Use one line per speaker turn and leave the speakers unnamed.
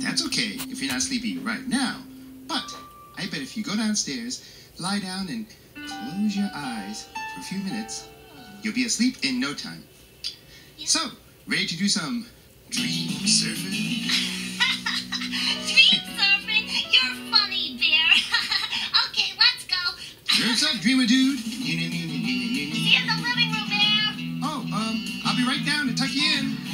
That's okay if you're not sleepy right now. But I bet if you go downstairs, lie down, and close your eyes for a few minutes, you'll be asleep in no time. So, ready to do some dream surfing?
Dream surfing? You're funny, Bear. okay, let's go.
Surf's up, dreamer dude.
See you in the living room, Bear.
Oh, um, I'll be right down to tuck you in.